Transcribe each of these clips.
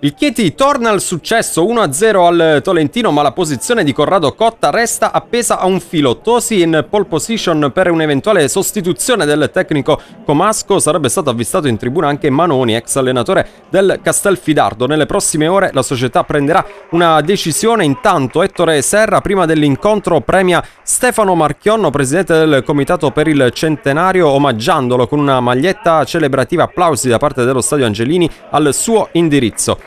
Il Chieti torna al successo 1-0 al Tolentino, ma la posizione di Corrado Cotta resta appesa a un filo. Tosi in pole position per un'eventuale sostituzione del tecnico Comasco. Sarebbe stato avvistato in tribuna anche Manoni, ex allenatore del Castelfidardo. Nelle prossime ore la società prenderà una decisione. Intanto Ettore Serra, prima dell'incontro, premia Stefano Marchionno, presidente del comitato per il centenario, omaggiandolo con una maglietta celebrativa. Applausi da parte dello Stadio Angelini al suo indirizzo.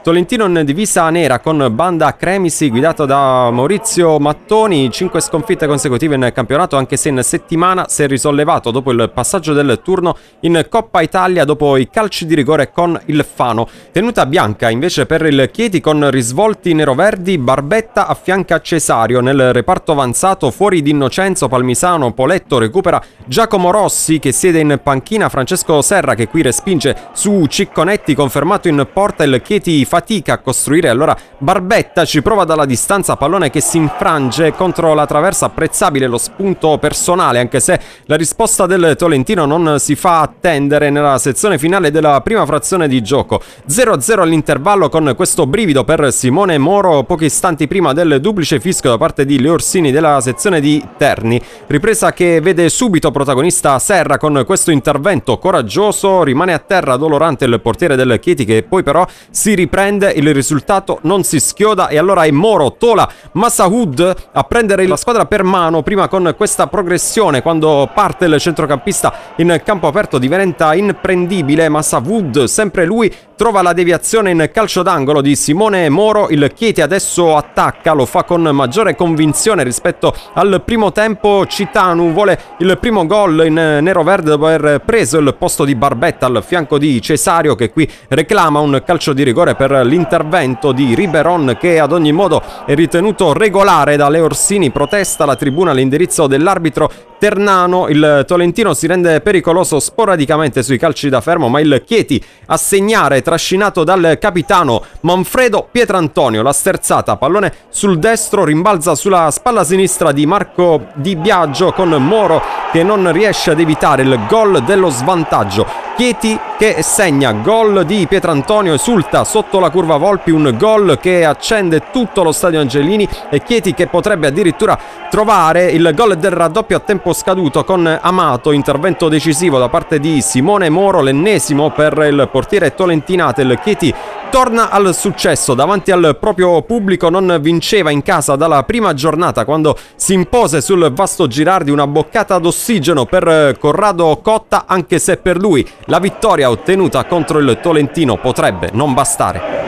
Tolentino in divisa nera con banda Cremisi guidato da Maurizio Mattoni, 5 sconfitte consecutive in campionato anche se in settimana si è risollevato dopo il passaggio del turno in Coppa Italia dopo i calci di rigore con il Fano. Tenuta bianca invece per il Chieti con risvolti neroverdi, Barbetta affianca Cesario nel reparto avanzato fuori di Innocenzo, Palmisano, Poletto recupera Giacomo Rossi che siede in panchina, Francesco Serra che qui respinge su Cicconetti confermato in porta il Chieti fatica a costruire, allora Barbetta ci prova dalla distanza, pallone che si infrange contro la traversa, apprezzabile lo spunto personale, anche se la risposta del Tolentino non si fa attendere nella sezione finale della prima frazione di gioco. 0-0 all'intervallo con questo brivido per Simone Moro pochi istanti prima del duplice fischio da parte di Leorsini della sezione di Terni. Ripresa che vede subito protagonista Serra con questo intervento coraggioso, rimane a terra dolorante il portiere del Chieti che poi però si riprende prende, il risultato non si schioda e allora è Moro, Tola, Massahoud a prendere la squadra per mano prima con questa progressione quando parte il centrocampista in campo aperto diventa imprendibile Massahoud, sempre lui trova la deviazione in calcio d'angolo di Simone Moro, il Chieti adesso attacca, lo fa con maggiore convinzione rispetto al primo tempo, Citanu vuole il primo gol in nero-verde dopo aver preso il posto di Barbetta al fianco di Cesario che qui reclama un calcio di rigore per l'intervento di Riberon che ad ogni modo è ritenuto regolare dalle Orsini, protesta la tribuna all'indirizzo dell'arbitro Ternano, il Tolentino si rende pericoloso sporadicamente sui calci da fermo, ma il Chieti a segnare trascinato dal capitano Manfredo Pietrantonio, la sterzata, pallone sul destro, rimbalza sulla spalla sinistra di Marco Di Biagio con Moro che non riesce ad evitare il gol dello svantaggio. Chieti che segna gol di Pietrantonio, esulta sotto la curva Volpi, un gol che accende tutto lo stadio Angelini e Chieti che potrebbe addirittura trovare il gol del raddoppio a tempo scaduto con Amato, intervento decisivo da parte di Simone Moro, l'ennesimo per il portiere Tolentinate, il Chieti torna al successo davanti al proprio pubblico, non vinceva in casa dalla prima giornata quando si impose sul vasto Girardi una boccata d'ossigeno per Corrado Cotta, anche se per lui la vittoria ottenuta contro il Tolentino potrebbe non bastare.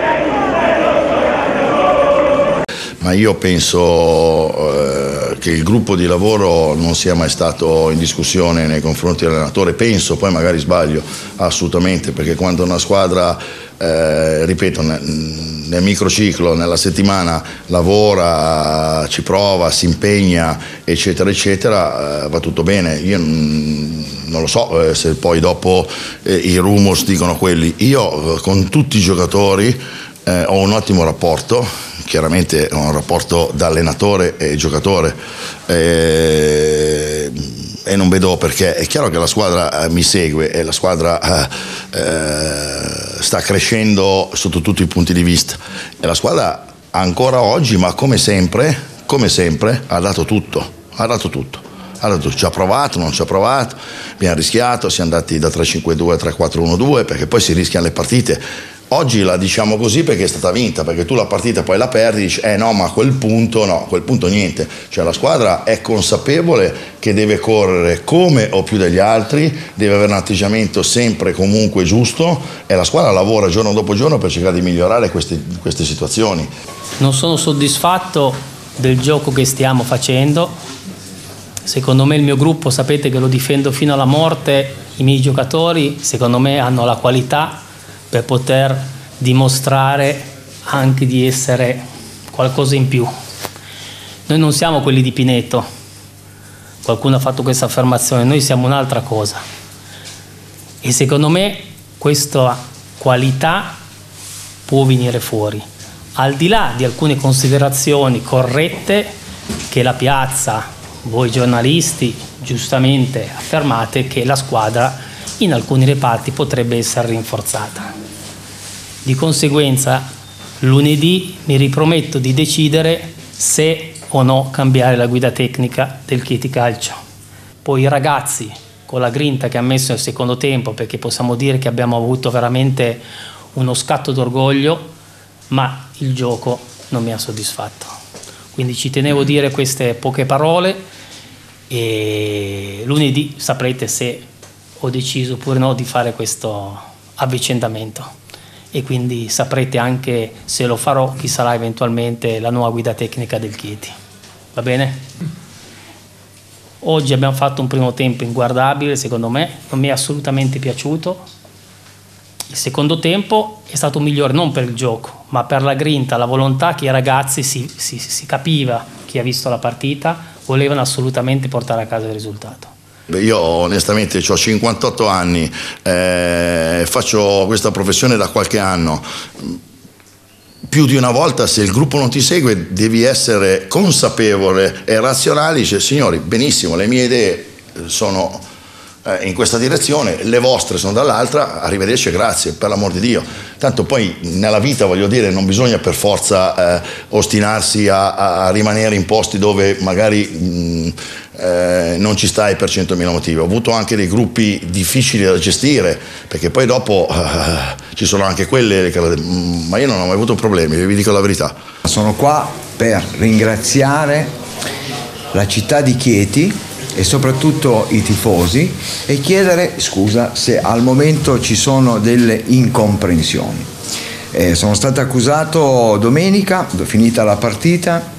Ma io penso eh, che il gruppo di lavoro non sia mai stato in discussione nei confronti dell'allenatore, penso, poi magari sbaglio assolutamente, perché quando una squadra eh, ripeto, nel microciclo, nella settimana lavora, ci prova, si impegna, eccetera, eccetera, eh, va tutto bene. Io non lo so eh, se poi dopo eh, i rumors dicono quelli. Io eh, con tutti i giocatori eh, ho un ottimo rapporto, chiaramente ho un rapporto da allenatore e giocatore e non vedo perché. È chiaro che la squadra mi segue e la squadra sta crescendo sotto tutti i punti di vista e la squadra ancora oggi, ma come sempre, come sempre, ha dato tutto, ha dato tutto. Allora, ci ha provato, non ci ha provato, abbiamo rischiato, siamo andati da 3-5-2 a 3-4-1-2 perché poi si rischiano le partite Oggi la diciamo così perché è stata vinta, perché tu la partita poi la perdi, dici eh no, ma a quel punto no, a quel punto niente. Cioè la squadra è consapevole che deve correre come o più degli altri, deve avere un atteggiamento sempre comunque giusto e la squadra lavora giorno dopo giorno per cercare di migliorare queste, queste situazioni. Non sono soddisfatto del gioco che stiamo facendo. Secondo me il mio gruppo, sapete che lo difendo fino alla morte, i miei giocatori secondo me hanno la qualità per poter dimostrare anche di essere qualcosa in più. Noi non siamo quelli di Pineto, qualcuno ha fatto questa affermazione, noi siamo un'altra cosa. E secondo me questa qualità può venire fuori, al di là di alcune considerazioni corrette che la piazza, voi giornalisti giustamente affermate che la squadra in alcuni reparti potrebbe essere rinforzata. Di conseguenza lunedì mi riprometto di decidere se o no cambiare la guida tecnica del Chieti Calcio. Poi i ragazzi con la grinta che ha messo nel secondo tempo, perché possiamo dire che abbiamo avuto veramente uno scatto d'orgoglio, ma il gioco non mi ha soddisfatto. Quindi ci tenevo a dire queste poche parole e lunedì saprete se ho deciso oppure no di fare questo avvicendamento e quindi saprete anche se lo farò chi sarà eventualmente la nuova guida tecnica del Chieti. Va bene? Oggi abbiamo fatto un primo tempo inguardabile, secondo me, non mi è assolutamente piaciuto. Il secondo tempo è stato migliore non per il gioco, ma per la grinta, la volontà che i ragazzi si, si, si capiva, chi ha visto la partita, volevano assolutamente portare a casa il risultato. Io onestamente ho 58 anni, eh, faccio questa professione da qualche anno. Più di una volta se il gruppo non ti segue devi essere consapevole e razionale, dice signori benissimo le mie idee sono eh, in questa direzione, le vostre sono dall'altra, arrivederci e grazie, per l'amor di Dio. Tanto poi nella vita, voglio dire, non bisogna per forza eh, ostinarsi a, a, rimanere in posti dove magari mh, eh, non ci stai per 100.000 motivi. Ho avuto anche dei gruppi difficili da gestire, perché poi dopo eh, ci sono anche quelle, ma io non ho mai avuto problemi, vi dico la verità. Sono qua per ringraziare la città di Chieti e soprattutto i tifosi e chiedere scusa se al momento ci sono delle incomprensioni. Eh, sono stato accusato domenica, finita la partita,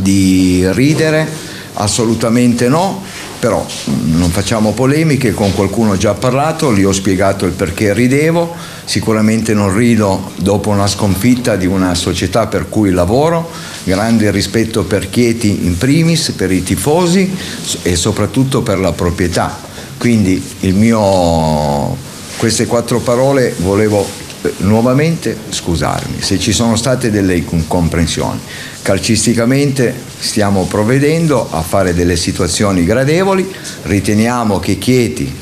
di ridere, assolutamente no, però mm, non facciamo polemiche, con qualcuno ho già parlato, gli ho spiegato il perché ridevo, sicuramente non rido dopo una sconfitta di una società per cui lavoro, grande rispetto per Chieti in primis, per i tifosi e soprattutto per la proprietà. Quindi mio, queste quattro parole volevo nuovamente scusarmi se ci sono state delle incomprensioni. Calcisticamente stiamo provvedendo a fare delle situazioni gradevoli, riteniamo che Chieti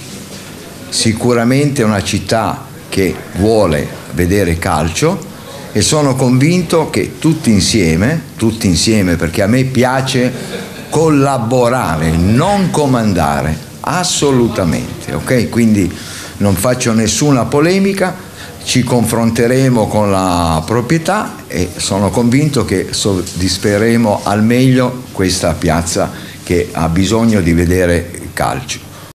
sicuramente è una città che vuole vedere calcio e sono convinto che tutti insieme, tutti insieme perché a me piace collaborare, non comandare, assolutamente, ok? Quindi non faccio nessuna polemica ci confronteremo con la proprietà e sono convinto che soddisferemo al meglio questa piazza che ha bisogno di vedere calcio.